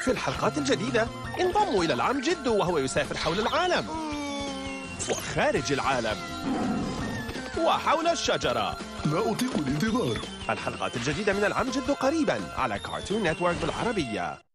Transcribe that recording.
في الحلقات الجديدة انضموا إلى العم جدو وهو يسافر حول العالم وخارج العالم وحول الشجرة. لا أطيق الانتظار. الحلقات الجديدة من العم جدو قريبا على كارتون نتورك بالعربية.